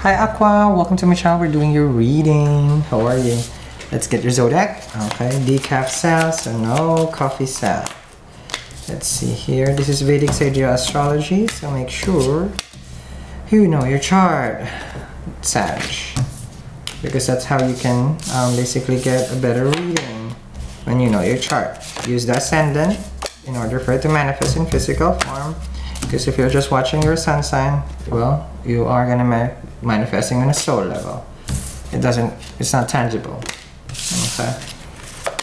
Hi Aqua, welcome to my channel. We're doing your reading. How are you? Let's get your zodiac. Okay, decaf sal, so no coffee sal. Let's see here. This is Vedic Astrology, so make sure you know your chart, Sag. Because that's how you can um, basically get a better reading when you know your chart. Use the ascendant in order for it to manifest in physical form. Because if you're just watching your sun sign, well, you are gonna ma manifesting on a soul level. It doesn't, it's not tangible. Okay.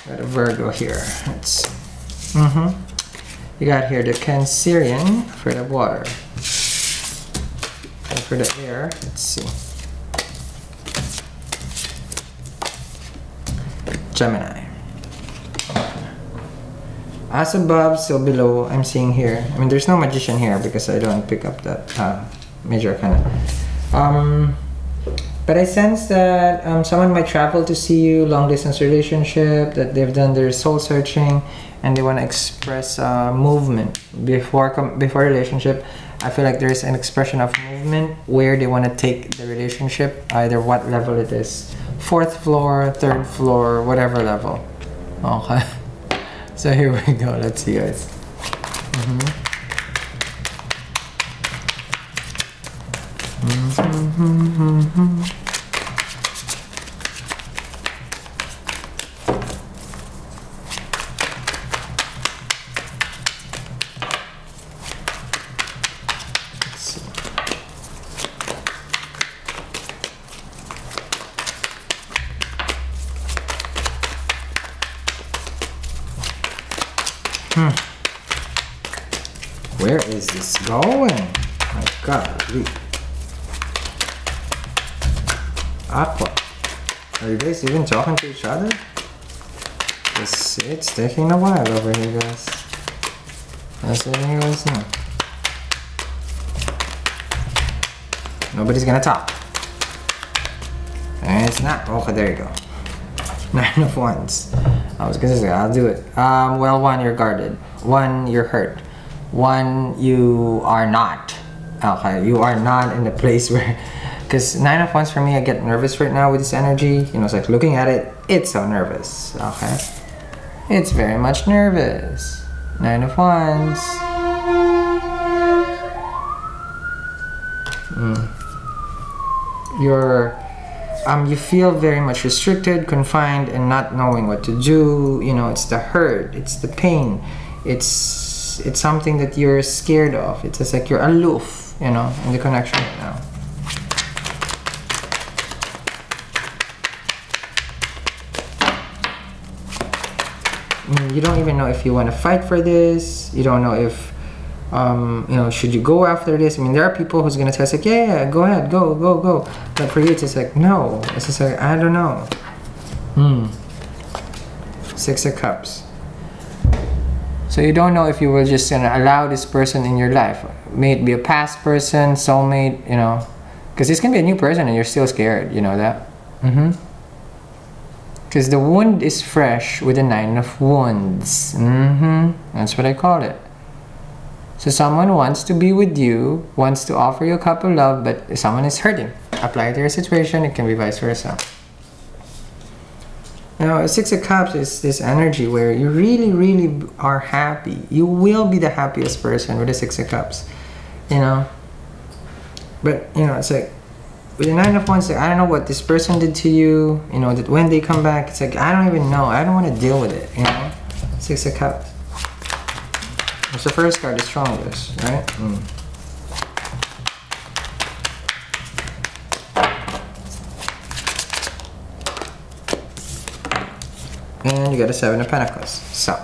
Got a Virgo here. Let's. Mm-hmm. You got here the Cancerian for the water. And for the air, let's see. Gemini. As above, so below, I'm seeing here. I mean, there's no magician here because I don't pick up that uh, major kind of. Um, but I sense that um, someone might travel to see you, long distance relationship, that they've done their soul searching, and they want to express uh, movement before before relationship. I feel like there's an expression of movement where they want to take the relationship, either what level it is, fourth floor, third floor, whatever level. Okay. So here we go. Let's see, guys. Mm -hmm. Hmm. Where is this going? My God. Aqua. Are you guys even talking to each other? It's, it's taking a while over here, guys. That's letting you guys. Nobody's gonna talk. And it's not. Okay, there you go. Nine of Wands. I was gonna say, I'll do it. Um, well, one, you're guarded. One, you're hurt. One, you are not. Okay, you are not in the place where... Because Nine of Wands for me, I get nervous right now with this energy. You know, it's like looking at it, it's so nervous. Okay? It's very much nervous. Nine of Wands. Mm. You're um, you feel very much restricted, confined, and not knowing what to do. You know, it's the hurt, it's the pain, it's it's something that you're scared of. It's just like you're aloof, you know, in the connection right now. Mm, you don't even know if you want to fight for this. You don't know if um, you know, should you go after this? I mean, there are people who's gonna tell us like, yeah, yeah, go ahead, go, go, go. But for you, it's just like, no. It's just like, I don't know. Hmm. Six of Cups. So you don't know if you will just gonna allow this person in your life. May it be a past person, soulmate, you know, because this can be a new person and you're still scared. You know that. Mm-hmm. Because the wound is fresh with the nine of wands. Mm-hmm. That's what I call it. So someone wants to be with you, wants to offer you a cup of love, but someone is hurting. Apply it to your situation, it can be vice versa. Now, Six of Cups is this energy where you really, really are happy. You will be the happiest person with the Six of Cups, you know. But, you know, it's like, with the Nine of Wands, like, I don't know what this person did to you, you know, that when they come back, it's like, I don't even know. I don't want to deal with it, you know. Six of Cups. What's the first card? The strongest, right? Mm. And you get a Seven of Pentacles. So,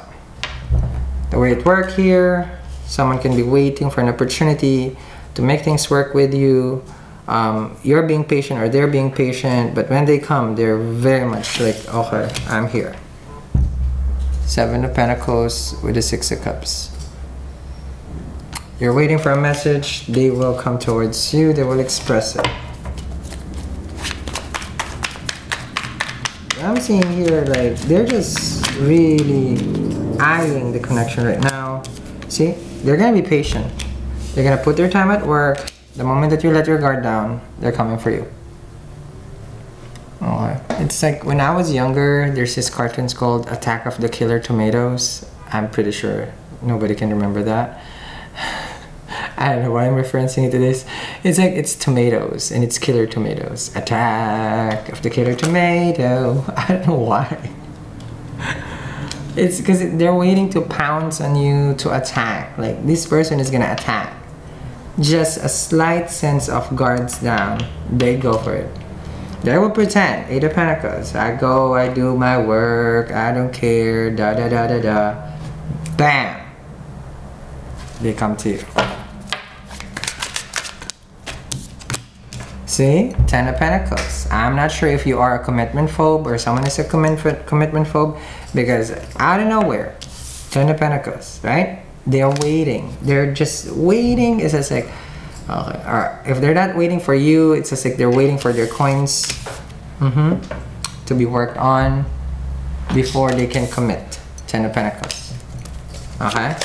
the way it works here, someone can be waiting for an opportunity to make things work with you. Um, you're being patient or they're being patient, but when they come, they're very much like, okay, I'm here. Seven of Pentacles with the Six of Cups. You're waiting for a message, they will come towards you, they will express it. I'm seeing here like they're just really eyeing the connection right now. See, they're gonna be patient. They're gonna put their time at work. The moment that you let your guard down, they're coming for you. Okay. It's like when I was younger, there's this cartoons called Attack of the Killer Tomatoes. I'm pretty sure nobody can remember that. I don't know why I'm referencing it to this. It's like it's tomatoes and it's killer tomatoes. Attack of the killer tomato. I don't know why. It's because they're waiting to pounce on you to attack. Like this person is gonna attack. Just a slight sense of guards down, they go for it. They will pretend, Eight of Pentacles. I go, I do my work, I don't care, da da da da da. Bam! They come to you. See? Ten of Pentacles. I'm not sure if you are a commitment phobe or someone is a commitment commitment phobe because out of nowhere, Ten of Pentacles, right? They're waiting. They're just waiting. It's just like, okay, or if they're not waiting for you, it's just like they're waiting for their coins mm-hmm, to be worked on before they can commit. Ten of Pentacles. Okay?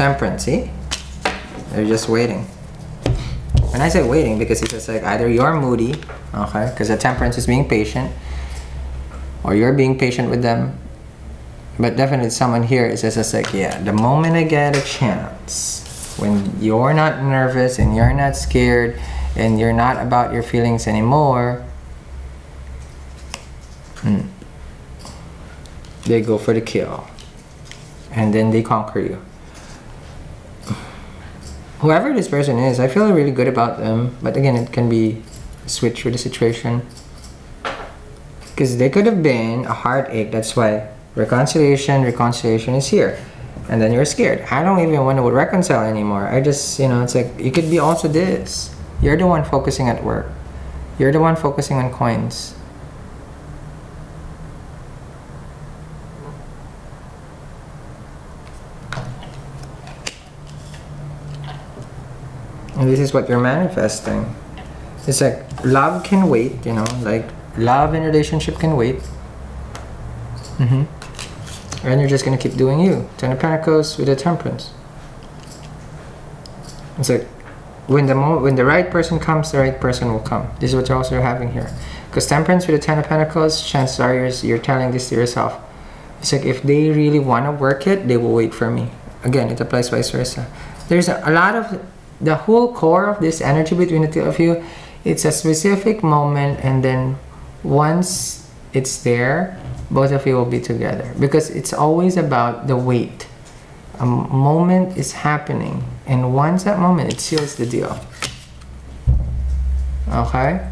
Temperance, see? They're just waiting. When I say waiting, because it's just like either you're moody, okay, because the temperance is being patient, or you're being patient with them. But definitely someone here is just like, yeah, the moment I get a chance, when you're not nervous and you're not scared and you're not about your feelings anymore, hmm, they go for the kill. And then they conquer you whoever this person is, I feel really good about them. But again, it can be switch with the situation. Because they could have been a heartache. That's why reconciliation, reconciliation is here. And then you're scared. I don't even want to reconcile anymore. I just, you know, it's like, you could be also this. You're the one focusing at work. You're the one focusing on coins. And this is what you're manifesting. It's like love can wait, you know, like love and relationship can wait. Mm-hmm. And you're just gonna keep doing you. Ten of Pentacles with the Temperance. It's like when the mo- when the right person comes, the right person will come. This is what you're also having here. Because Temperance with the Ten of Pentacles, chances are you're, you're telling this to yourself. It's like if they really want to work it, they will wait for me. Again, it applies vice versa. There's a, a lot of the whole core of this energy between the two of you it's a specific moment and then once it's there both of you will be together. Because it's always about the wait a moment is happening and once that moment it seals the deal. Okay?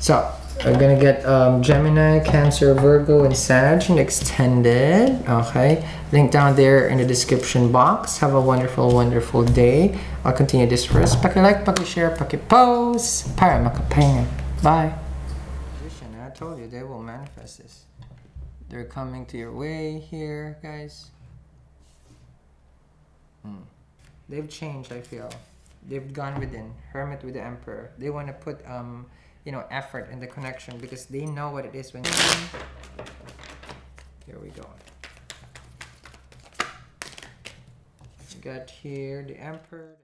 So I'm gonna get um, Gemini, Cancer, Virgo, and Sag and extended. Okay, link down there in the description box. Have a wonderful, wonderful day. I'll continue this first. Paki-like, paki-share, paki-post. Para makapahinga. Bye. I told you they will manifest this. They're coming to your way here, guys. Hmm. They've changed, I feel. They've gone within. Hermit with the Emperor. They want to put um you know effort in the connection because they know what it is when here we go. Got here the emperor